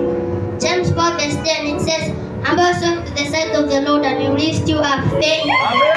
from James 4 and 10. It says, Humble yourself to the sight of the Lord and he will lift you up. Thank.